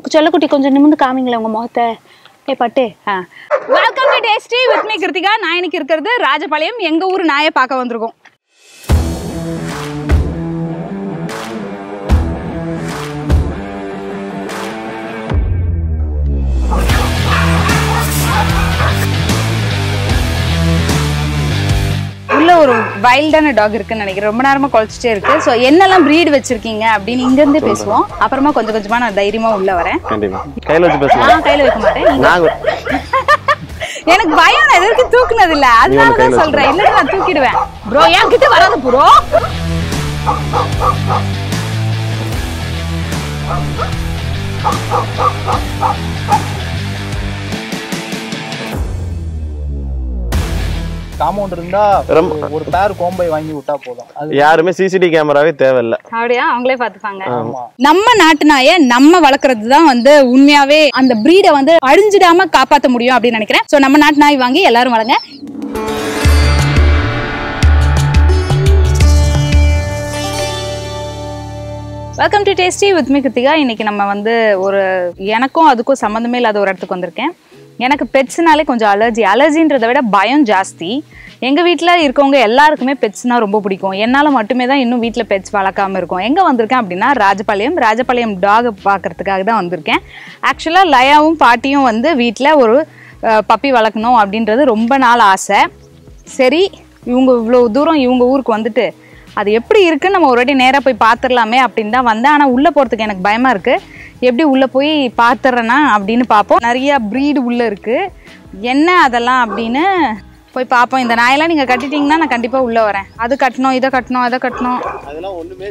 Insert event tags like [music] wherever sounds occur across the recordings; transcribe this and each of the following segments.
சொல்லக்குட்டி கொஞ்சம் நிமிந்து காமிங்களேன் உங்க முகத்தை. ஏ பட்டு. ஆ. Welcome to tasty with me Kiruthika. நான் இன்னைக்கு இருக்கிறது ராஜபாளையம். எங்கள் ஊர் நாயை பார்க்க வந்திருக்கோம். உள்ள ஒரு வைல்டான டாக் இருக்குன்னு நினைக்கிறேன். ரொம்ப நேரமா குழச்சிட்டே இருக்கு. ஸோ என்னெல்லாம் ப்ரீட் வச்சிருக்கீங்க அப்படின்னு இங்க இருந்து பேசுவோம். அப்புறமா கொஞ்சம் கொஞ்சமா நான் தைரியமா உள்ள வரேன். கண்டிப்பா. கையில வச்சு பேசலாம் நான் கையில வைக்க மாட்டேன். [laughs] எனக்கு பயம் நான் எதற்கு தூக்குனது இல்ல அதனால தான் சொல்றேன். இல்லன்னா நான் தூக்கிடுவேன். ப்ரோ என் கிட்ட வராது ப்ரோ காம்பவுண்ட் இருந்தா ஒரு- பேர் கோம்பை வாங்கி விட்டா போதும். அது யாருமே சிசிடிவி கேமராவே தேவையில்ல. அப்படியா? அவங்களே பாத்துப்பாங்க நம்ம நாட்டு நாயை நம்ம வளர்க்கறது தான் வந்து உண்மையாவே அந்த பிரீடை வந்து அழிஞ்சிடாம காப்பாத்த முடியும் அப்படின்னு நினைக்கிறேன். சோ நம்ம நாட்டு நாய் வாங்கி எல்லாரும் வளங்க. Welcome to tasty with me Kiruthika இன்னைக்கு நம்ம வந்து ஒரு எனக்கும் அதுக்கும் சம்மந்தமே இல்லாத ஒரு இடத்துக்கு வந்திருக்கேன். எனக்கு பெட்ஸ்னாலே கொஞ்சம் அலர்ஜி அலர்ஜின்றதை விட பயம் ஜாஸ்தி. எங்கள் வீட்டில் இருக்கவங்க எல்லாருக்குமே பெட்ஸ்னால் ரொம்ப பிடிக்கும். என்னால் மட்டுமே தான் இன்னும் வீட்டில் பெட்ஸ் வளர்க்காம இருக்கும். எங்கே வந்திருக்கேன் அப்படின்னா ராஜபாளையம். ராஜபாளையம் டாகை பார்க்கறதுக்காக தான் வந்திருக்கேன். ஆக்சுவலாக லயாவும் பாட்டியும் வந்து வீட்டில் ஒரு பப்பி வளர்க்கணும் அப்படின்றது ரொம்ப நாள் ஆசை. சரி இவங்க இவ்வளோ தூரம் இவங்க ஊருக்கு வந்துட்டு அது எப்படி இருக்குன்னு நம்ம ஒரு வாட்டி நேராக போய் பார்த்துடலாமே அப்படின்னு தான் வந்தேன். ஆனால் உள்ளே போகிறதுக்கு எனக்கு பயமாக இருக்குது எப்படி உள்ளே போய் பார்த்துட்றேனா அப்படின்னு பார்ப்போம். நிறைய ப்ரீடு உள்ளே இருக்குது என்ன அதெல்லாம் அப்படின்னு போய் பார்ப்போம். இந்த நாயெல்லாம் நீங்கள் கட்டிட்டீங்கன்னா நான் கண்டிப்பாக உள்ளே வரேன். அது கட்டணும் இதை கட்டணும் அதை கட்டணும். அதெல்லாம் ஒண்ணுமே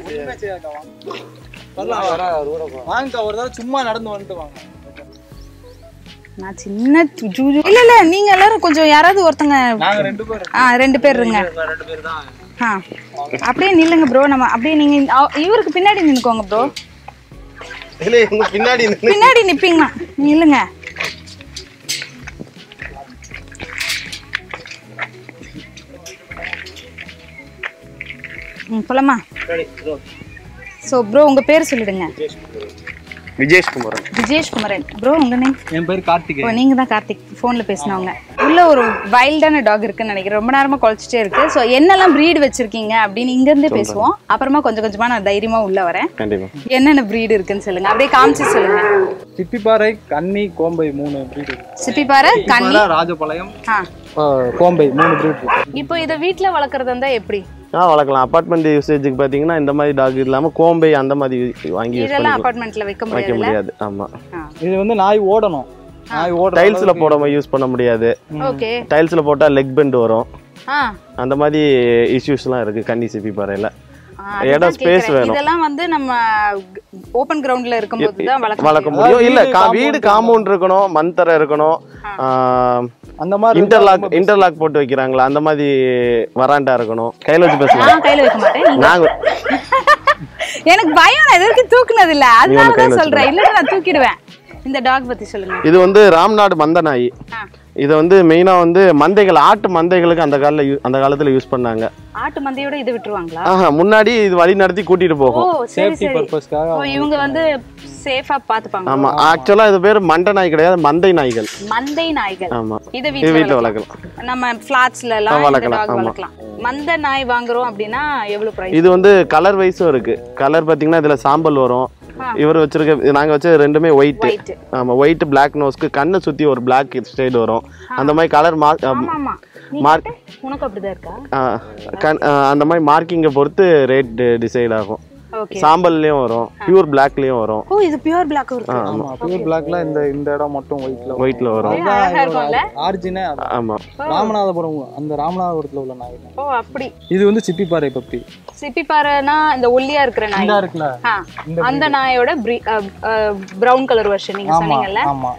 வாங்கக்கா ஒரு தடவை சும்மா நடந்து வந்துட்டு வாங்க. நான் சின்ன ஜூஜு இல்லை இல்லை நீங்கள் எல்லாரும் கொஞ்சம் யாராவது ஒருத்தங்க நாங்க ரெண்டு பேர் ஆ ரெண்டு பேர் இருங்க. ரெண்டு பேர் தான். ஆ. அப்படியே நில்லுங்க ப்ரோ நம்ம அப்படியே நீங்கள் அவ- இவருக்கு பின்னாடி நின்னுக்கோங்க ப்ரோ பின்னாடி பின்னாடி நிப்பீங்களா? நில்லுங்க. ம் போலாமா? ஸோ ப்ரோ உங்க பேர் சொல்லிடுங்க. விஜேஷ் குமாரன் விஜேஷ் குமரன் ப்ரோ உங்க நேம் என் பேர் கார்த்திகே. ஓ நீங்க தான் கார்த்திக் ஃபோன்ல பேசினவங்க உள்ள ஒரு வைல்டான டாக் இருக்குன்னு நினைக்கிறேன். ரொம்ப நேரமா குழச்சிட்டே இருக்கு. ஸோ என்னெல்லாம் ப்ரீட் வச்சிருக்கீங்க அப்படின்னு இங்க இருந்து பேசுவோம். அப்புறமா கொஞ்சம் கொஞ்சமா நான் தைரியமா உள்ள வரேன். கண்டிப்பா. என்னென்ன ப்ரீட் இருக்குன்னு சொல்லுங்க. அப்படியே காமிச்சு சொல்லுங்க. சிப்பிப்பாறை கன்னி கோம்பை மூணு பிரீடு சிப்பிப்பாறை கண்ணி ராஜபாளையம் கோம்பை மூணு பிரீட் இருக்கு. இப்போ இதை வீட்ல வளர்க்குறதா இருந்தா எப்படி? ஆ வளர்க்கலாம். அபார்ட்மெண்ட் யூசேஜுக்கு பாத்தீங்கன்னா இந்த மாதிரி டாக் இல்லாம கோம்பை அந்த மாதிரி வாங்கி யூஸ் இதெல்லாம் பண்ணிக்கலாம். அபார்ட்மெண்ட்ல வைக்க வைக்க முடியாது. ஆமா. இது வந்து நாய் ஓடணும். நாய் ஓடுற டைல்ஸ்ல போடாம யூஸ் பண்ண முடியாது. ஓகே. டைல்ஸ்ல போட்டா லெக் பெண்ட் வரும். ஆ. அந்த மாதிரி இஷ்யூஸ்லாம் இருக்கு கன்னி சிப்பி பாறையில. இடம் கேக்குறேன். வேணும். இதெல்லாம் வந்து நம்ம ஓபன் கிரவுண்ட்ல இருக்கும்போது தான் வளர்க்க முடியும். இல்ல கா- வீடு காம்பவுண்ட் இருக்கணும் மண்தரை இருக்கணும். அந்த மாதிரி இன்டர்லாக் இன்டர்லாக் போட்டு வைக்கிறாங்களா? அந்த மாதிரி வராண்டா இருக்கணும். கையில வச்சு பேசலாம் நான் கையில வைக்க மாட்டேன். நீங்க- எனக்கு பயம் நான் எதற்கு தூக்குனது இல்ல அதனால தான் சொல்றேன். இல்லன்னா நான் தூக்கிடுவேன். இந்த டாக் பத்தி சொல்லுங்க. இது வந்து ராம்நாடு மந்த நாய். இதை வந்து மெயினா வந்து மந்தைகள் ஆட்டு மந்தைகளுக்கு அந்த காலத்துல யூ- அந்த காலத்துல யூஸ் பண்ணாங்க. ஆட்டு மந்தையோட இது விட்டுருவாங்களா? ஆஹா முன்னாடி இது வழி நடத்தி கூட்டிட்டு போகும். சரி சேஃப்டி பர்பஸ்க்காக இவங்க வந்து சேஃபா பாத்துப்பாங்க. ஆமா ஆக்சுவலா இது பேர் மண்டை நாய் கிடையாது மந்தை நாய்கள். மந்தை நாய்கள். ஆமா. இத வீட்ல வீட்டுல வளர்க்கலாம். நம்ம ஃபிளாட்ஸ்ல எல்லாம் வளர்க்கலாம். வளர்க்கலாம். மந்த நாய் வாங்குறோம் அப்படின்னா எவ்வளவு பிரைஸ் இது வந்து கலர் வைஸும் இருக்கு. கலர் பாத்தீங்கன்னா இதுல சாம்பல் வரும். இவர் வச்சிருக்க நாங்க வச்ச ரெண்டுமே ஒயிட் ஒயிட் ஆமா ஒயிட் பிளாக் நோஸ்க்கு கண்ணை சுத்தி ஒரு பிளாக் ஸ்டைல் வரும். அந்த மாதிரி கலர் மார்க் மார்க். உனக்கு அப்படிதான் இருக்கா? அந்த மாதிரி மார்க்கிங்கை பொறுத்து ரேட் டிசைட் ஆகும். சாம்பல்லையும் வரும் பியூர் பிளாக்லயும் வரும். ஓ இது பியூர் பிளாக் இருக்கு ஆமா. பியூர் பிளாக்ல இந்த இந்த இடம் மட்டும் ஒயிட்ல ஒயிட்ல வரும். ஆர்ஜினே ஆமா. ராமநாதபுரம் அந்த ராமநாதபுரத்துல உள்ள நாய். ஓ அப்படி. இது வந்து சிப்பிப்பாறை பப்பி. சிப்பி பாறைனா இந்த ஒல்லியா இருக்கிற நாய். இதா இருக்குல்ல? ஆ, அந்த நாயோட பிரவுன் கலர் வெர்ஷன் நீங்க ஆமா சொன்னீங்கல்ல? ஆமா.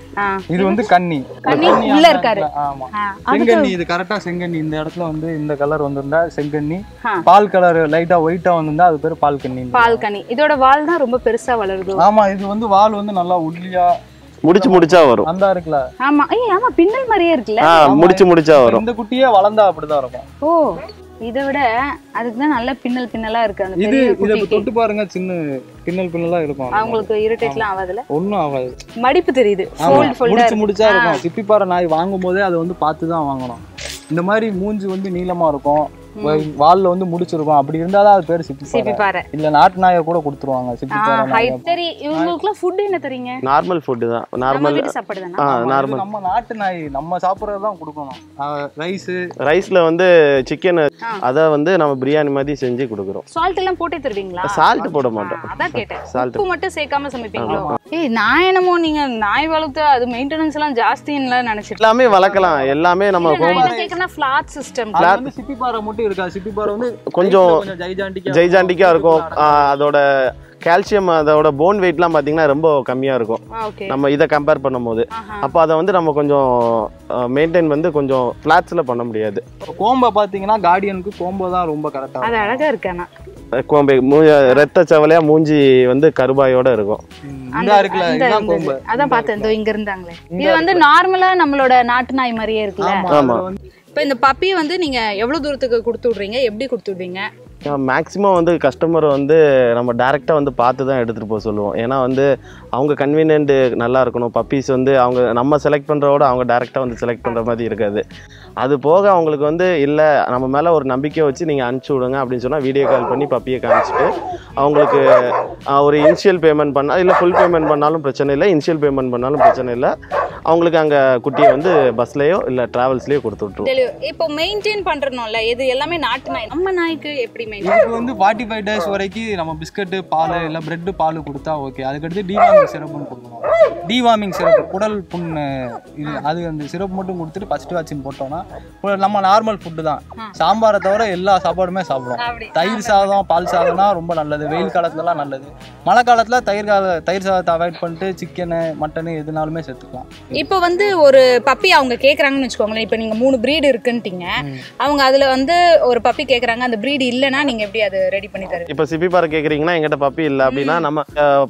இது வந்து கன்னி. கன்னி உள்ள இருக்காரு. ஆமா. ஆ, செங்கண்ணி இது கரெக்டா செங்கண்ணி இந்த இடத்துல வந்து இந்த கலர் வந்திருந்தா செங்கண்ணி ஆ. பால் கலர் லைட்டா ஒயிட்டா வந்திருந்தா அது பேர் பால் கண்ணி பால்கனி இதோட வால் தான் ரொம்ப பெருசா வளருது? ஆமா இது வந்து வால் வந்து நல்லா உட்லியா முடிச்சு முடிச்சா வரும். அந்த இருக்குல்ல? ஆமா. ஐய் ஆமா பின்னல் மாதிரியே இருக்குல்ல? முடிச்சு முடிச்சா வரும். இந்த குட்டியே வளர்ந்தா அப்படிதான் இருக்கும். ஓ இதை விட அதுக்கு தான் நல்ல பின்னல் பின்னலா இருக்கு அந்த இது இதை தொட்டு பாருங்க சின்ன பின்னல் பின்னலா இருக்கும் அவங்களுக்கு இரிட்டேட்லாம் ஆகாதுல ஒன்றும் ஆகாது மடிப்பு தெரியுது. ஃபோல்ட் ஃபோல்டா முடிச்சு முடிச்சா இருக்கும். சிப்பிப்பாறை நாய் வாங்கும் போதே அதை வந்து பார்த்து தான் வாங்கணும். இந்த மாதிரி மூஞ்சி வந்து நீளமா இருக்கும். வால்ல வந்து முடிச்சிருக்கும். அப்படி இருந்தாதான் அது பேர் சிப்பி பாறை. இல்ல நாட்டு நாயை கூட கொடுத்துருவாங்க சிப்பிப்பாறை நாய். ஹைட் சரி இவங்களுக்குலாம் ஃபுட் என்ன தரீங்க நார்மல் ஃபுட்டு தான். நார்மல் சாப்பாடு தானே நார்மல் நம்ம நாட்டு நாய் நம்ம சாப்பிட்றது தான் கொடுக்கணும். ரைஸ் ரைஸில் வந்து சிக்கன். அதை வந்து நம்ம பிரியாணி மாதிரி செஞ்சு கொடுக்குறோம். சால்ட் எல்லாம் போட்டே தருவீங்களா? சால்ட் போட மாட்டோம். அதான் கேட்டேன். Salt. உப்பு மட்டும் சேர்க்காம சமைப்பீங்களோ? ஏய் நான் என்னமோ நீங்க நாய் வளர்த்து அது மெயின்டெனன்ஸ் எல்லாம் ஜாஸ்தின்னு நினைச்சிட்டு எல்லாமே வளர்க்கலாம். எல்லாமே நம்ம கேட்கறேன்னா ஃபிளாட் சிஸ்டம் அது வந்து சிப்பிப்பாறை மட்டும் இருக்கா? சிப்பிப்பாறை வந்து கொஞ்சம் ஜெய்ஜாண்டிக்கா இருக்கும். அதோட கால்சியம் அதோட போன் வெயிட்லாம் பார்த்தீங்கன்னா ரொம்ப கம்மியாக இருக்கும். ஓகே நம்ம இதை கம்பேர் பண்ணும்போது. அப்போ அதை வந்து நம்ம கொஞ்சம் மெயின்டைன் வந்து கொஞ்சம் ஃப்ளாட்ஸில் பண்ண முடியாது. கோம்பை பாத்தீங்கன்னா கார்டியனுக்கு கோம்போ தான் ரொம்ப கரெக்டா அது அழகா இருக்கு ஆனா. கோம்பை மூ ரத்த சவலையா மூஞ்சி வந்து கருபாயோட இருக்கும். அதான் பார்த்தேன் இங்க இருந்தாங்களே. இது வந்து நார்மலா நம்மளோட நாட்டு நாய் மாதிரியே இருக்குல்ல. ஆமா இப்போ இந்த பப்பியை வந்து நீங்கள் எவ்வளோ தூரத்துக்கு கொடுத்து விட்றீங்க? எப்படி கொடுத்து விடுவீங்க? மேக்ஸிமம் வந்து கஸ்டமர் வந்து நம்ம டேரெக்டாக வந்து பார்த்து தான் எடுத்துகிட்டு போக சொல்லுவோம். ஏன்னா வந்து அவங்க கன்வீனியன்ட்டு நல்லா இருக்கணும். பப்பீஸ் வந்து அவங்க நம்ம செலக்ட் பண்ணுறோட அவங்க டேரெக்டாக வந்து செலக்ட் பண்ணுற மாதிரி இருக்காது. அது போக அவங்களுக்கு வந்து இல்லை நம்ம மேலே ஒரு நம்பிக்கை வச்சு நீங்கள் அனுப்பிச்சி விடுங்க அப்படின்னு சொன்னால் வீடியோ கால் பண்ணி பப்பியை காமிச்சிட்டு அவங்களுக்கு ஒரு இனிஷியல் பேமெண்ட் பண்ணால் இல்லை ஃபுல் பேமெண்ட் பண்ணாலும் பிரச்சனை இல்லை இனிஷியல் பேமெண்ட் பண்ணாலும் பிரச்சனை இல்லை. அவங்களுக்கு அங்கே குட்டியை வந்து பஸ்லேயோ இல்லை ட்ராவல்ஸ்லேயோ கொடுத்து விட்ருவோம் டெலிவரி இப்போ மெயின்டைன் பண்றோம்ல இது எல்லாமே நாட்டு நாய் நம்ம நாய்க்கு எப்படி மெயின்டைன் வந்து ஃபார்ட்டி ஃபைவ் டேஸ் வரைக்கும் நம்ம பிஸ்கட்டு பால் இல்லை பிரெட்டு பால் கொடுத்தா ஓகே அதுக்கடுத்து டிவார்மிங் சிரப்னு கொடுக்கணும். டிவார்மிங் சிரப் குடல் புண்ணு இது அது அந்த சிரப் மட்டும் கொடுத்துட்டு ஃபர்ஸ்ட் வேக்சின் போட்டோம்னா நம்ம நார்மல் ஃபுட்டு தான். சாம்பாரை தவிர எல்லா சாப்பாடுமே சாப்பிடுவோம். அப்படி. தயிர் சாதம் பால் சாதம்னா ரொம்ப நல்லது. வெயில் காலத்துலலாம் நல்லது. மழை காலத்துல தயிர் கால தயிர் சாதத்தை அவாய்ட் பண்ணிட்டு சிக்கனு மட்டனு எதுனாலுமே சேர்த்துக்கலாம். இப்போ வந்து ஒரு பப்பி அவங்க கேக்குறாங்கன்னு வச்சுக்கோங்களேன். இப்போ நீங்க மூணு breed இருக்குன்ட்டீங்க. அவங்க அதுல வந்து ஒரு பப்பி கேக்குறாங்க. அந்த breed இல்லைன்னா நீங்க எப்படி அது ரெடி பண்ணி தருவீங்க? இப்போ சிப்பி பாறை கேட்குறீங்கன்னா எங்கிட்ட பப்பி இல்லை அப்படின்னா நம்ம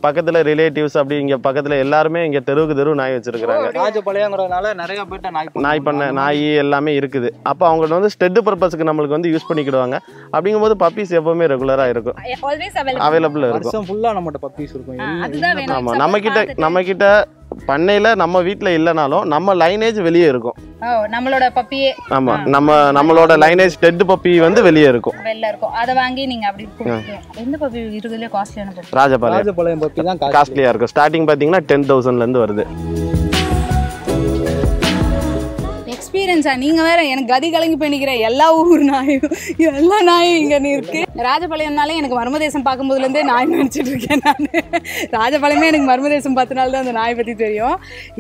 பக்கத்துல ரிலேட்டிவ்ஸ் அப்படி இங்கே பக்கத்துல எல்லாருமே இங்கே தெருவுக்கு தெரு நாய் வச்சிருக்கிறாங்க. ராஜபாளையங்கிறதுனால நிறைய பேர்ட்ட நாய் நாய் பண்ண நாய் எல்லாமே இருக்குது. அப்போ அவங்க வந்து ஸ்டெட் பர்பஸ்க்கு நம்மளுக்கு வந்து யூஸ் பண்ணிக்கிடுவாங்க. அப்படிங்கும்போது பப்பீஸ் எப்பவுமே ரெகுலராக இருக்கும். ஆல்வேஸ் அவைலபிள் அவைலபிள் இருக்கும். வருஷம் ஃபுல்லா நம்மகிட்ட பப்பீஸ் இருக்கும். எல்லா- அதுதான் வேணும். ஆமாம் நம்ம கிட்ட நம்ம கிட்ட பண்ணையில நம்ம வீட்டில் இல்லைனாலும் நம்ம லைனேஜ் வெளியே இருக்கும். ஓ நம்மளோட பப்பியே ஆமா நம்ம நம்மளோட லைனேஜ் டெட் பப்பி வந்து வெளியே இருக்கும். வெளில இருக்கும். அதை வாங்கி நீங்க அப்படி எந்த பப்பி இருக்கிறதுலே காஸ்ட்லியான பப்பி ராஜபாளையம். ராஜபாளையம் பப்பி தான் காசு காஸ்ட்லியாக இருக்கும். ஸ்டார்டிங் பார்த்தீங்கன்னா டென் தௌசண்ட்லேருந்து வருது. எக்ஸ்பீரியன்ஸா நீங்க வேற எனக்கு கதி கலங்கி போய் நிக்கிறேன் எல்லா ஊர் நாயும் எல்லா நாயும் இங்க நீ இருக்கு. ராஜபாளையம்னாலே எனக்கு மர்மதேசம் பார்க்கும்போதுல இருந்தே நாய் நினைச்சிட்டு இருக்கேன் நான். ராஜபாளையமே எனக்கு மர்மதேசம் பார்த்தனால தான் அந்த நாய் பத்தி தெரியும்.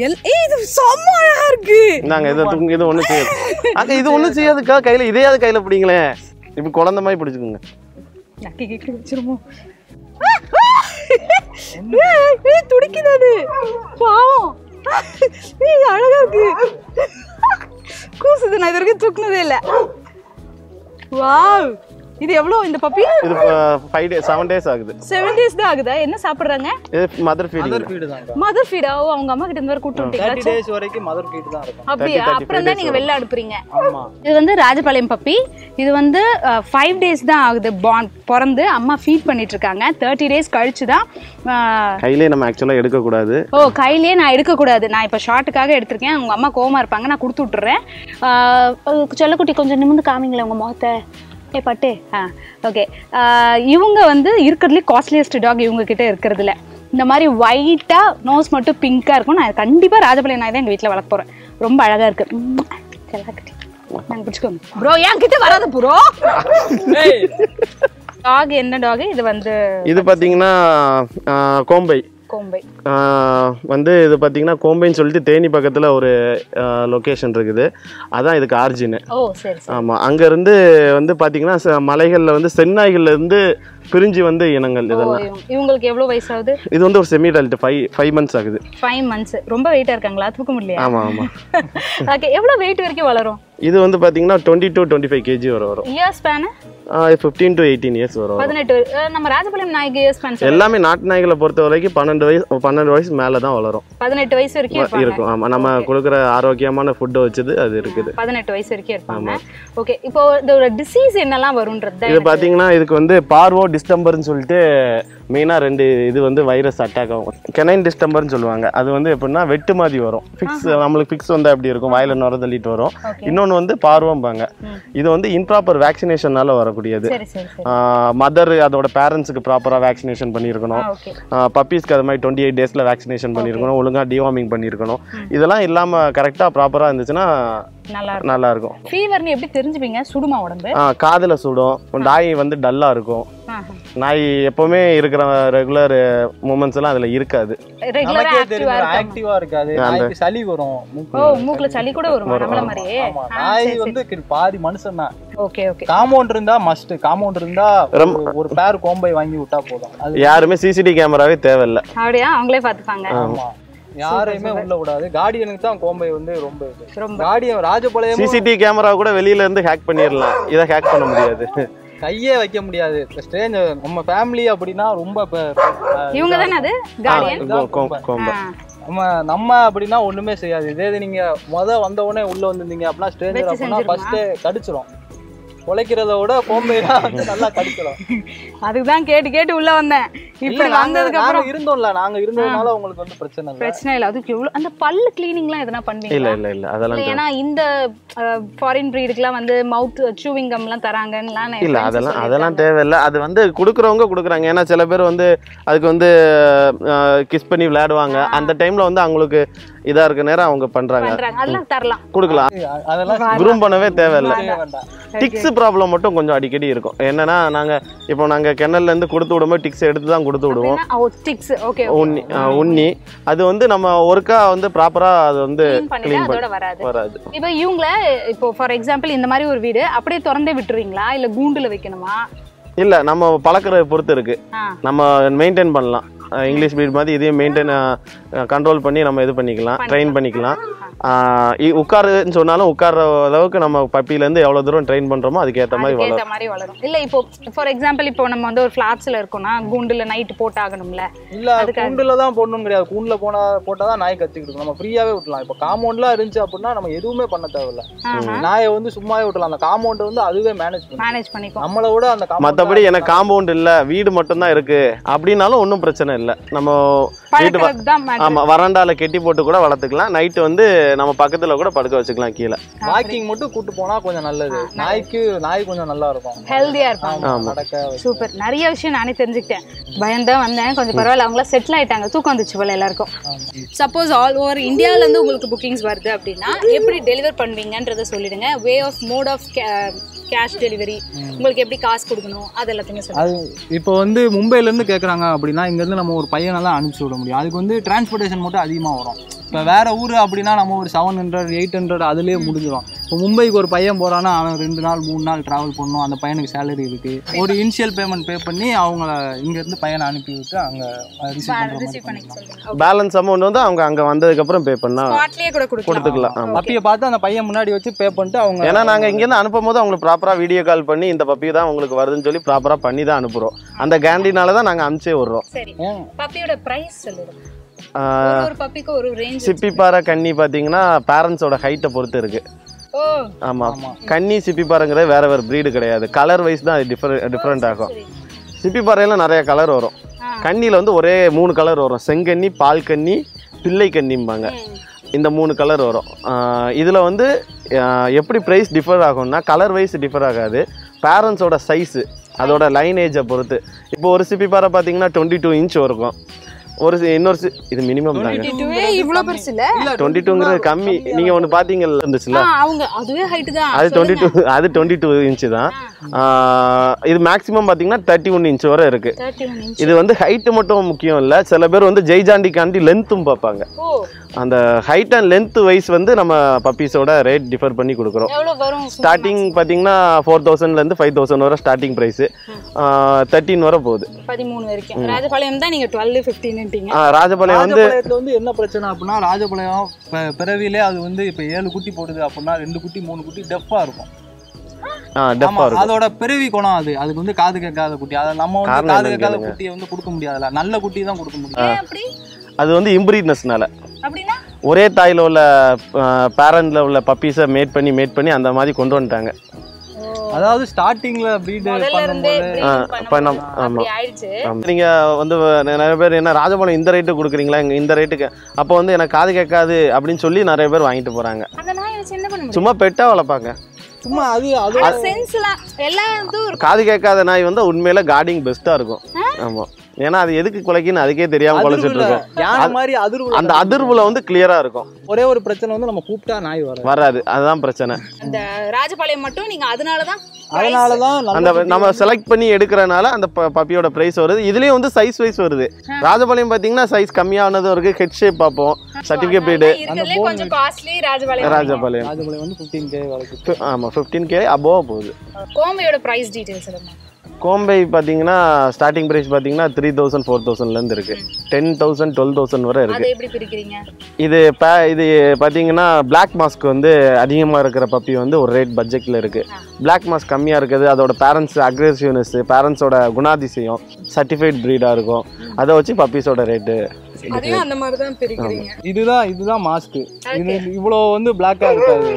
எல் ஏய் இது செம்ம அழகா இருக்கு. நாங்க இதை தூங்க இது ஒன்றும் செய்யாது அக்கா இது ஒன்றும் செய்யாதுக்கா கையில் இதையாவது கையில் பிடிங்களேன் இப்போ குழந்த மாதிரி பிடிச்சிக்கோங்க. நக்கி கேட்க வச்சிருமோ. ஏய் துடிக்குது அது. பாவம். அழகா இருக்கு. கூசுது நான் இது வரைக்கும் தூக்குனதே இல்லை. வாவ் இது எவ்வளோ? இந்த பப்பி இது ஃபைவ் டேஸ் செவன் டேஸ் ஆகுது. செவன் டேஸ் தான் ஆகுதா? என்ன சாப்பிடுறாங்க? இது மதர் ஃபீடிங் மதர் ஃபீடு தான் மதர் ஃபீடா ஓ அவங்க அம்மா கிட்ட இருந்து வர கூட்டு தேர்ட்டி விட்டீங்களா டேஸ் வரைக்கும் மதர் ஃபீடு தான் இருக்கும். அப்படியா? அப்புறம் தான் நீங்க வெளில அனுப்புறீங்க? ஆமா. இது வந்து ராஜபாளையம் பப்பி இது வந்து ஃபைவ் டேஸ் தான் ஆகுது. பான் பிறந்து அம்மா ஃபீட் பண்ணிட்டு இருக்காங்க. தேர்ட்டி டேஸ் கழிச்சு தான் கையிலே நம்ம ஆக்சுவலாக எடுக்கக்கூடாது. ஓ கையிலேயே நான் எடுக்கக்கூடாது. நான் இப்போ ஷார்ட்டுக்காக எடுத்திருக்கேன். உங்கள் அம்மா கோவமா இருப்பாங்க. நான் கொடுத்து விட்டுறேன். செல்லக்குட்டி கொஞ்சம் நிமிந்து காமிங்களேன் உங்கள் முகத்தை. ஏ பட்டு? ஆ ஓகே இவங்க வந்து இருக்கிறதுலே காஸ்ட்லியஸ்ட் டாக் இவங்க கிட்ட இருக்கிறதுல. இந்த மாதிரி ஒயிட்டாக நோஸ் மட்டும் பிங்காக இருக்கும் நான் கண்டிப்பாக ராஜபாளையம் நாய் தான் எங்கள் வீட்டில் வளர்க்க போகிறேன் ரொம்ப அழகாக இருக்கு. உம், செல்லக்குட்டி நாங்கள் பிடிச்சிக்கோங்க. ப்ரோ என் கிட்ட வராது ப்ரோ டாக் என்ன டாக் இது வந்து இது பார்த்தீங்கன்னா கோம்பை. கோம்பை. வந்து இது பார்த்தீங்கன்னா கோம்பைன்னு சொல்லிட்டு தேனி பக்கத்தில் ஒரு லொக்கேஷன் இருக்குது. அதான் இதுக்கு ஆர்ஜின் ஓ சரி சரி. ஆமாம் அங்கேருந்து வந்து பார்த்தீங்கன்னா மலைகளில் வந்து செந்நாய்கள்ல இருந்து பிரிஞ்சு வந்து இனங்கள் இதெல்லாம். இவங்க- இவங்களுக்கு எவ்வளவு வயசாகுது? இது வந்து ஒரு semi adult five five months ஆகுது. ஃபைவ் மந்த்ஸ் ரொம்ப வெயிட்டா இருக்காங்களா? தூக்க முடியலையா? ஆமாம் ஆமாம் ஓகே எவ்வளவு வெயிட் வரைக்கும் வளரும்? இது வந்து பார்த்தீங்கன்னா twenty two twenty five KG வர வரும் years span fifteen to eighteen years வரும். பதினெட்டு அஹ் நம்ம ராஜபாளையம் நாய்க்கு இயர்ஸ் ஸ்பேன் எல்லாமே நாட்டு நாய்களை பொறுத்த வரைக்கும் பன்னெண்டு வயசு பன்னெண்டு வயசு மேலே தான் வளரும். பதினெட்டு வயசு வரைக்கும் இருக்கும். ஆமாம் நம்ம கொடுக்குற ஆரோக்கியமான ஃபுட்டை வச்சது அது இருக்குது. பதினெட்டு வயசு வரைக்கும் இருப்பாங்க. ஓகே இப்போ இந்த ஒரு டிசீஸ் என்னெல்லாம் வரும்ன்றது இது பார்த்தீங்கன்னா இதுக்கு வந்து பார்வோ டிஸ்டம்பர்னு சொல்லிட்டு மெயினாக ரெண்டு இது வந்து வைரஸ் அட்டாக் ஆகும். கெனைன் டிஸ்டம்பர்னு சொல்லுவாங்க. அது வந்து எப்படின்னா வெட்டு மாதிரி வரும். ஃபிக்ஸ் நம்மளுக்கு ஃபிக்ஸ் வந்து அப்படி இருக்கும்? வாயில நுர தள்ளிட்டு வரும். இன்னொன்று வந்து பார்வோம்பாங்க. இது வந்து இம்ப்ராப்பர் வேக்சினேஷனால வரக்கூடியது. மதர் அதோட பேரண்ட்ஸுக்கு ப்ராப்பராக வேக்சினேஷன் பண்ணியிருக்கணும். பப்பீஸ்க்கு அது மாதிரி டுவெண்ட்டி எயிட் டேஸில் வேக்சினேஷன் பண்ணியிருக்கணும். ஒழுங்காக டிவார்மிங் பண்ணியிருக்கணும். இதெல்லாம் இல்லாமல் கரெக்டாக ப்ராப்பராக இருந்துச்சுன்னா நல்லா இருக்கும். ஃபீவர்னு எப்படி தெரிஞ்சுப்பீங்க? சுடுமா உடம்பு? காதுல சுடும். நாய் வந்து டல்லாக இருக்கும். நாய் எப்பவுமே இருக்கிற ரெகுலர் மூமெண்ட்ஸ் எல்லாம் அதுல இருக்காது. ஆக்டிவா இருக்காது. நாய்க்கு சளி வரும் மூக்குல. சளி கூட வருமா நம்மள மாதிரியே? ஆமா நாய் வந்து பாதி மனுஷன் தான். Okay okay. காம்பவுண்ட் இருந்தா மஸ்ட் காம்பவுண்ட் இருந்தா ஒரு- ஒரு பேர் கோம்பை வாங்கி விட்டா போதும். அது யாருமே சிசிடி கேமராவே தேவையில்ல. அப்படியா? அவங்களே பாத்துப்பாங்க ஆமா. யாரையுமே உள்ள விடாது கார்டியனுக்கு தான் கோம்பை வந்து ரொம்ப கார்டியன் ராஜபாளையம் சிசிடி கேமரா கூட வெளியில இருந்து ஹேக் பண்ணிடலாம். இதை ஹேக் பண்ண முடியாது. கையே வைக்க முடியாது. ஸ்ட்ரேஞ்ச் நம்ம ஃபேமிலி அப்படின்னா ரொம்ப இவங்க தானே அது? கார்டியன் நம்ம நம்ம அப்படின்னா ஒண்ணுமே செய்யாது. இதே இது நீங்க முத வந்த உடனே உள்ள வந்திருந்தீங்க அப்படின்னா ஸ்ட்ரேஞ்சர் அப்படின்னா? ஃபர்ஸ்ட் கடிச்சிரும். உழைக்கிறத விட கோம்பை தான் வந்து [laughs] நல்லா கடிச்சிரும் அதுதான் கேட்டு கேட்டு உள்ள வந்தேன். இல்ல, இப்ப நாங்க வந்ததுக்கு அப்புறம் இருந்தோம்ல நாங்க இருந்ததுனால உங்களுக்கு வந்து பிரச்சனை இல்ல. பிரச்சனை இல்ல. அதுக்கு எவ்வளவு அந்த பல்லு கிளீனிங்லாம் எதனா இல்ல பண்ணுவீங்களா? இல்ல இல்ல அதெல்லாம் இல்ல ஏன்னா இந்த ஃபாரின் ப்ரீடுக்குலாம் வந்து மவுத் சூவிங் கம்லாம் தராங்கன்னுலாம் நான் என் இல்ல அதெல்லாம். அதெல்லாம் தேவையில்ல. அது வந்து கொடுக்குறவங்க கொடுக்குறாங்க. ஏன்னா சில பேர் வந்து அதுக்கு வந்து கிஸ் பண்ணி விளையாடுவாங்க. அந்த டைம்ல வந்து அவங்களுக்கு இதா இருக்க நேரம் அவங்க பண்றாங்க. கொடுக்கலாம். அதெல்லாம் குரூம் பண்ணவே தேவையில்ல. டிக்ஸ் ப்ராப்ளம் மட்டும் கொஞ்சம் அடிக்கடி இருக்கும். என்னன்னா நாங்க இப்போ நாங்க கிணல்ல இருந்து கொடுத்து விடும்போது டிக்ஸ் எடுத்து தான் கொடுத்து விடுவோம். உண்ணி உண்ணி. அது வந்து நம்ம ஒருக்கா வந்து ப்ராப்பரா அது வந்து க்ளீன் பண்ணி வராது. இப்போ இவங்கள இப்போ ஃபார் எக்ஸாம்பிள் இந்த மாதிரி ஒரு வீடு அப்படியே திறந்தே விட்டுருவீங்களா இல்ல கூண்டுல வைக்கணுமா? இல்ல நம்ம பழக்கறத பொறுத்து இருக்கு. நம்ம மெயின்டைன் பண்ணலாம். இங்கிலீஷ் பீட் மாதிரி இதையும் மெயின்டைன் கண்ட்ரோல் பண்ணி நம்ம இது பண்ணிக்கலாம் ட்ரெயின் பண்ணிக்கலாம். உட்காருன்னு சொன்னாலும் உட்கார்ற அளவுக்கு நம்ம பப்பிலேருந்து எவ்வளோ தூரம் ட்ரெயின் பண்ணுறோமோ அதுக்கேற்ற மாதிரி வளரும். அதுக்கேத்த மாதிரி வளரும். இல்ல இப்போ ஃபார் எக்ஸாம்பிள் இப்போ நம்ம வந்து ஒரு ஃபிளாட்ஸ்ல இருக்கோம்னா கூண்டுல நைட் போட்டாகணும்ல. இல்ல கூண்டுல தான் போடணும் கிடையாது. கூண்டுல போனா போட்டா தான் நாய் கத்துக்கிட்டு நம்ம ஃப்ரீயாவே விட்டலாம் இப்போ காம்பவுண்ட்லாம் இருந்துச்சு அப்படின்னா நம்ம எதுவுமே பண்ண தேவையில்ல. நாயை வந்து சும்மாவே விட்டலாம் அந்த காம்பவுண்ட் வந்து அதுவே மேனேஜ் பண்ணும் மேனேஜ் பண்ணிக்கோ நம்மளை விட அந்த மற்றபடி எனக்கு காம்பவுண்ட் இல்லை வீடு மட்டும்தான் இருக்கு. அப்படின்னாலும் ஒன்றும் பிரச்சனை இல்லை. நம்ம வீட்டு வ- பழக்கிறது தான் matter. ஆமா வராண்டால கெட்டி போட்டு கூட வளர்த்துக்கலாம். நைட்டு வந்து நம்ம பக்கத்துல கூட படுக்க வச்சுக்கலாம் கீழே. வாக்கிங் மட்டும் கூட்டு போனா கொஞ்சம் நல்லது. நாய்க்கு நாய் கொஞ்சம் நல்லா இருக்கும். ஹெல்தியா நடக்க சூப்பர் நிறைய விஷயம் நானே தெரிஞ்சுக்கிட்டேன். பயந்தான் வந்தேன். கொஞ்சம் பரவாயில்ல அவங்கள செட்டில் ஆயிட்டாங்க. தூக்கம் வந்துச்சு போல எல்லாருக்கும். சப்போஸ் ஆல் ஓவர் இந்தியால இருந்து உங்களுக்கு புக்கிங்ஸ் வருது அப்படின்னா எப்படி டெலிவர் பண்ணுவீங்கன்றத சொல்லிடுங்க. Way of mode of cash delivery உங்களுக்கு எப்படி காசு கொடுக்கணும்? அது எல்லாத்தையுமே அது இப்போ வந்து மும்பைல இருந்து அப்படின்னா இங்கேருந்து நம்ம ஒரு பையனெல்லாம் அனுப்பிச்சு விட முடியும். அதுக்கு வந்து டிரான்ஸ்போர்ட்டேஷன் மட்டும் அதிகமாக வரும். இப்போ வேற ஊர் அப்படின்னா நம்ம ஒரு செவன் ஹண்ட்ரட் எயிட் ஹண்ட்ரட் அதுலேயே முடிஞ்சிடும் இப்போ மும்பைக்கு ஒரு பையன் போறான்னா அவன் ரெண்டு நாள் மூணு நாள் டிராவல் பண்ணணும். அந்த பையனுக்கு சேலரி இருக்கு. ஒரு இனிஷியல் பேமெண்ட் பே பண்ணி அவங்கள இங்க இருந்து பையனை அனுப்பி விட்டு அங்க ரிசீவ் சொல்லுங்க பேலன்ஸ் அமௌண்ட் வந்து அவங்க அங்க வந்ததுக்கு அப்புறம் பே பண்ணா ஸ்பாட்லயே கூட கொடுக்கலாம். கொடுத்துக்கலாம் பப்பியை பார்த்து அந்த பையன் முன்னாடி வச்சு பே பண்ணிட்டு அவங்க ஏன்னா நாங்க இங்கேருந்து அனுப்பும் போது அவங்களுக்கு ப்ராப்பரா வீடியோ கால் பண்ணி இந்த பப்பி தான் உங்களுக்கு வருதுன்னு சொல்லி ப்ராப்பரா பண்ணி தான் அனுப்புறோம். அந்த கேண்டினால தான் நாங்க அனுப்பிச்சே விடுறோம்? பப்பியோட பிரைஸ் சொல்லுங்க. ஆஹ் ஒரு ஒரு பப்பிக்கு ஒரு ரேஞ்ச் சிப்பிப்பாறை கன்னி பாத்தீங்கன்னா பேரண்ட்ஸோட ஹைட்டை பொறுத்து இருக்கு. ஓ. ஆமா. கன்னி சிப்பிப்பாறைங்கிறது வேற வேற breed கிடையாது. கலர் வைஸ் தான் அது டிஃபரெண்ட் டிஃப்ரெண்ட் ஆகும். சரி சிப்பிப்பாறையில நிறைய கலர் வரும். ஆ. கன்னியில வந்து ஒரே மூணு கலர் வரும். செங்கன்னி பால் கன்னி பிள்ளை கன்னிம்பாங்க ம். இந்த மூணு கலர் வரும். இதுல வந்து எப்படி ப்ரைஸ் டிஃபர் ஆகும்னா கலர் வைஸ் டிஃபர் ஆகாது. பேரண்ட்ஸோட சைஸு அதோட லைனேஜை பொறுத்து. இப்போ ஒரு சிப்பிப்பாறை பார்த்தீங்கன்னா டுவெண்ட்டி டூ இன்ச் இருக்கும் ஒரு சி- இன்னொரு இது மினிமம் தாங்க. இவ்வளவு பெருசு இல்ல? டுவெண்ட்டி டூங்கிறது கம்மி. நீங்க ஒன்று பார்த்தீங்கல்ல இருந்துச்சுல? அவங்க அதுவே ஹைட் தான். அது டுவெண்ட்டி டூ அது டுவெண்ட்டி டூ இன்ச்சு தான் இது மேக்ஸிமம் பார்த்தீங்கன்னா தேர்ட்டி ஒன் இன்ச் வரை இருக்கு. இன்ச் இது வந்து ஹைட்டு மட்டும் முக்கியம் இல்லை. சில பேர் வந்து ஜெய்ஜாண்டிக்காண்டி லென்த்தும் பார்ப்பாங்க. ஓ. அந்த ஹைட் அண்ட் லென்த் வைஸ் வந்து நம்ம பப்பீஸோட ரேட் டிஃபர் பண்ணி கொடுக்குறோம். எவ்வளவு வரும்? ஸ்டார்டிங் பார்த்தீங்கன்னா ஃபோர் தௌசண்ட்லேருந்து ஃபைவ் தௌசண்ட் வரை ஸ்டார்டிங் ப்ரைஸு தேர்ட்டீன் வரை போகுது. பதிமூணு வரைக்கும். ராஜபாளையம் தான் நீங்க டுவெல் ஃபிஃப்டீன்ட்டீங்க ஆ, ராஜபாளையம் வந்து என்ன பிரச்சனை அப்படின்னா ராஜபாளையம் பிறவிலே அது வந்து இப்ப ஏழு குட்டி போடுது அப்படின்னா ரெண்டு குட்டி மூணு குட்டி டெஃபாக இருக்கும். அதோட பிறவி குணம் அது. அதுக்கு வந்து காது கேட்காத குட்டி. அதை நம்ம வந்து காது கேட்காத. குட்டியை வந்து கொடுக்க முடியாதுல்ல. நல்ல குட்டி தான் கொடுக்க முடியும். அது வந்து இம்ப்ரீட்னஸ்னால ஒரே தாயில் உள்ள பேரண்ட்ல உள்ள பப்பீஸை மேட் பண்ணி மேட் பண்ணி அந்த மாதிரி கொண்டு வந்துட்டாங்க. அதாவது ஸ்டார்டிங்ல ப்ரீட் முதல்ல இருந்தே பண்ணும்போது breeding பண்ண- பண்ணும்போது அப்படி ஆயிடுச்சு. ஆமா. நீங்க வந்து நிறைய பேர் என்ன ராஜபாளையம் இந்த ரேட்டு கொடுக்குறீங்களா? இங்க இந்த ரேட்டுக்கு அப்போ வந்து எனக்கு காது கேட்காது அப்படின்னு சொல்லி நிறைய பேர் வாங்கிட்டு போறாங்க. சும்மா பெட்டா வளர்ப்பாங்க. சும்மா அது அது காது கேட்காத நாய் வந்து உண்மையில கார்டிங் பெஸ்டா இருக்கும். ஆமா. ஏன்னா அது எதுக்கு குலைக்குன்னு அதுக்கே தெரியாம குலைச்சிட்டு இருக்கும். யானை மாதிரி அதிர்வு அந்த அதிர்வுல வந்து கிளியரா இருக்கும். ஒரே ஒரு பிரச்சனை வந்து நம்ம கூப்பிட்டா நாய் வர வராது. அதுதான் பிரச்சனை. அந்த ராஜபாளையம் மட்டும் நீங்க அதனாலதான் அந்த நம்ம செலக்ட் பண்ணி எடுக்கிறனால அந்த பப்பியோட பிரைஸ் வருது. இதுலயும் வந்து சைஸ் வைஸ் வருது. ராஜபாளையம் பாத்தீங்கன்னா சைஸ் கம்மியானதும் இருக்கு. ஹெட் ஷேப் பார்ப்போம். சர்டிபிகேட் ப்ரீடு இருக்கிறதுலே கொஞ்சம் காஸ்ட்லி ராஜபாளையம். ராஜபாளையம். ராஜபாளையம் வந்து ஃபிஃப்டீன் கே வரைக்கும். ஆமா ஃபிஃப்டீன் கே அபோவ் போகுது. கோம்பையோட பிரைஸ் டீடைல்ஸ் சொல்லுங்க. கோம்பை பார்த்தீங்கன்னா ஸ்டார்டிங் ப்ரைஸ் பார்த்தீங்கன்னா த்ரீ தௌசண்ட் ஃபோர் தௌசண்ட்லேருந்து இருக்கு. டென் தௌசண்ட் டுவெல் தௌசண்ட் வரை இருக்கு. அதை எப்படி பிரிக்கிறீங்க? இது பே இது பார்த்தீங்கன்னா பிளாக் மாஸ்க் வந்து அதிகமாக இருக்கிற பப்பி வந்து ஒரு ரேட் பட்ஜெட்டில் இருக்கு. பிளாக் மாஸ்க் கம்மியாக இருக்குது. அதோட பேரண்ட்ஸ் அக்ரெசிவ்னஸ் பேரண்ட்ஸோட குணாதிசயம் சர்டிஃபைட் ப்ரீடாக இருக்கும். அதை வச்சு பப்பீஸோட ரேட்டு அதையும் அந்த மாதிரி தான் பிரிக்கிறீங்க இதுதான் இதுதான் மாஸ்க் இது இவ்வளோ வந்து பிளாக்கா இருக்காது.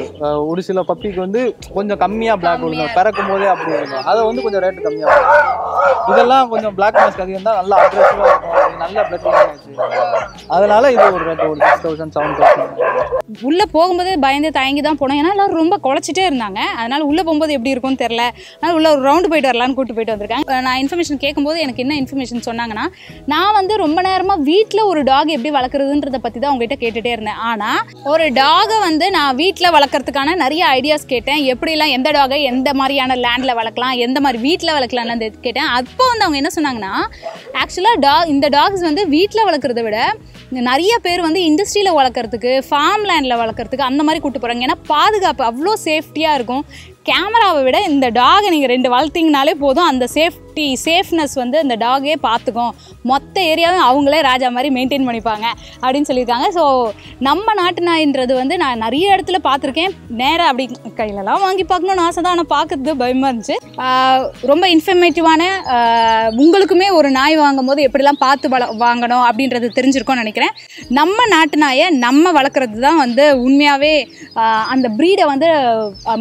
ஒரு சில பப்பிக்கு வந்து கொஞ்சம் கம்மியா பிளாக் விழுங்க பிறக்கும் போதே அப்படி இருக்கும் அதை வந்து கொஞ்சம் ரேட்டு கம்மியா இருக்கும் இதெல்லாம் கொஞ்சம் பிளாக் மாஸ்க் அதிகம் தான் நல்லா அக்ரெசிவா இருக்கும். நல்ல பிளட் அதனால இது ஒரு ரேட் ஒரு சிக்ஸ் தௌசண்ட் செவன் தௌசண்ட் உள்ளே போகும்போது பயந்து தயங்கி தான் போனோம். ஏன்னா எல்லோரும் ரொம்ப குழச்சிட்டே இருந்தாங்க. அதனால் உள்ளே போகும்போது எப்படி இருக்கும்னு தெரியல. அதனால் உள்ள ஒரு ரவுண்டு போயிட்டு வரலான்னு கூட்டு போயிட்டு வந்திருக்காங்க. நான் இன்ஃபர்மேஷன் கேட்கும்போது எனக்கு என்ன இன்ஃபர்மேஷன் சொன்னாங்கன்னா நான் வந்து ரொம்ப நேரமாக வீட்டில் ஒரு டாக் எப்படி வளர்க்குறதுன்றத பற்றி தான் உங்ககிட்ட கேட்டுகிட்டே இருந்தேன். ஆனால் ஒரு டாகை வந்து நான் வீட்டில் வளர்க்குறதுக்கான நிறைய ஐடியாஸ் கேட்டேன். எப்படிலாம் எந்த டாகை எந்த மாதிரியான லேண்டில் வளர்க்கலாம் எந்த மாதிரி வீட்டில் வளர்க்கலாம்னு கேட்டேன். அப்போ வந்து அவங்க என்ன சொன்னாங்கன்னா ஆக்சுவலாக டா இந்த டாக்ஸ் வந்து வீட்டில் வளர்க்குறத விட நிறைய பேர் வந்து இண்டஸ்ட்ரியில் வளர்க்குறதுக்கு ஃபார்ம் லேண்டில் வளர்க்குறதுக்கு அந்த மாதிரி கூப்பிட்டு போகிறாங்க ஏன்னா பாதுகாப்பு அவ்வளோ சேஃப்டியாக இருக்கும். கேமராவை விட இந்த டாகை நீங்கள் ரெண்டு வளர்த்திங்கனாலே போதும். அந்த சேஃப்டி சேஃப்னஸ் வந்து அந்த டாகே பார்த்துக்கும் மொத்த ஏரியாவும் அவங்களே ராஜா மாதிரி மெயின்டைன் பண்ணிப்பாங்க அப்படின்னு சொல்லியிருக்காங்க. ஸோ நம்ம நாட்டு நாயின்றது வந்து நான் நிறைய இடத்துல பார்த்துருக்கேன். நேராக அப்படி கையிலலாம் வாங்கி பார்க்கணும்னு ஆசை தான் ஆனால் பார்க்கறது பயமாக இருந்துச்சு ரொம்ப இன்ஃபர்மேட்டிவான உங்களுக்குமே ஒரு நாய் வாங்கும் போது எப்படிலாம் பார்த்து வள வாங்கணும் அப்படின்றது தெரிஞ்சிருக்கோம்னு நினைக்கிறேன். நம்ம நாட்டு நாயை நம்ம வளர்க்குறது தான் வந்து உண்மையாகவே அந்த ப்ரீடை வந்து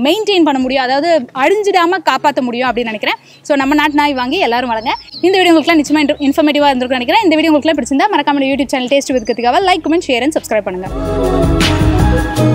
மெயின்டைன் பண்ண முடியும். அதாவது அழிஞ்சிடாம காப்பாற்ற முடியும் அப்படின்னு நினைக்கிறேன். ஸோ நம்ம நாட்டு நாய் வாங்கி எல்லாரும் வளங்க. இந்த வீடியோ உங்களுக்குலாம் நிச்சயமாக இன்ஃபர்மேட்டிவாக இருந்திருக்கும் நினைக்கிறேன். இந்த வீடியோ உங்களுக்குலாம் பிடிச்சிருந்தா மறக்காம YouTube channel taste with like comment share and subscribe பண்ணுங்கள்